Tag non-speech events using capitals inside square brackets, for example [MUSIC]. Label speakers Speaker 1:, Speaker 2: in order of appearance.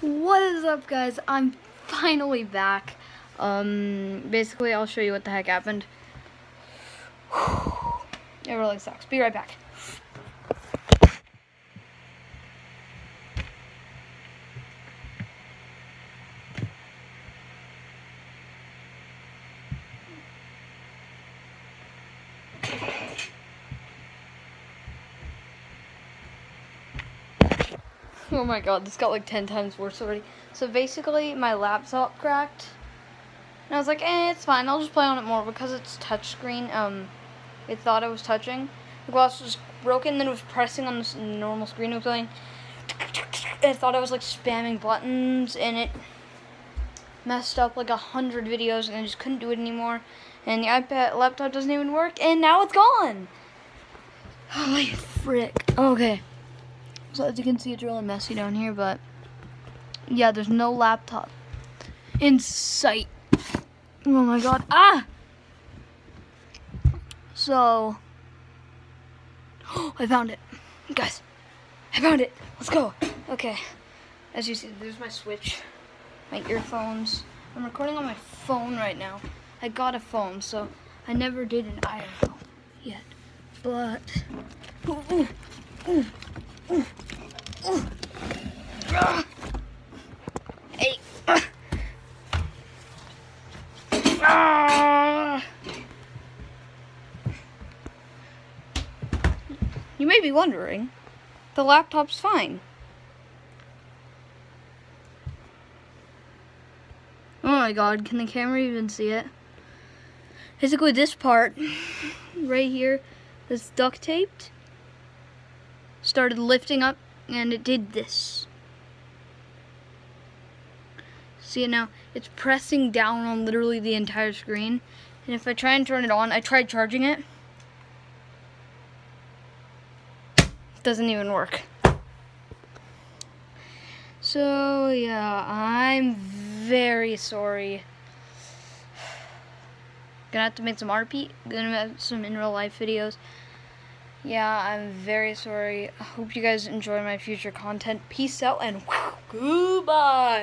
Speaker 1: What is up guys? I'm finally back. Um, basically I'll show you what the heck happened. [SIGHS] It really sucks. Be right back. [LAUGHS] Oh my god, this got like 10 times worse already. So basically, my laptop cracked. And I was like, eh, it's fine. I'll just play on it more because it's touchscreen. Um, it thought I was touching. The glass was broken, then it was pressing on this normal screen. It was going. It thought I was like spamming buttons, and it messed up like a hundred videos, and I just couldn't do it anymore. And the iPad laptop doesn't even work, and now it's gone. [SIGHS] Holy frick. Okay. So as you can see, it's really messy down here, but yeah, there's no laptop in sight. Oh my god. Ah! So, [GASPS] I found it. Guys, I found it. Let's go. Okay. As you see, there's my switch, my earphones. I'm recording on my phone right now. I got a phone, so I never did an iPhone yet. But, ooh, ooh. Ooh. Ooh. Ah. Hey. Ah. You may be wondering, the laptop's fine. Oh my god, can the camera even see it? Basically this part, [LAUGHS] right here, is duct taped started lifting up and it did this. See it now? It's pressing down on literally the entire screen. And if I try and turn it on, I tried charging it. It doesn't even work. So yeah, I'm very sorry. Gonna have to make some RP, gonna have some in real life videos yeah, I'm very sorry. I hope you guys enjoy my future content. Peace out and goodbye.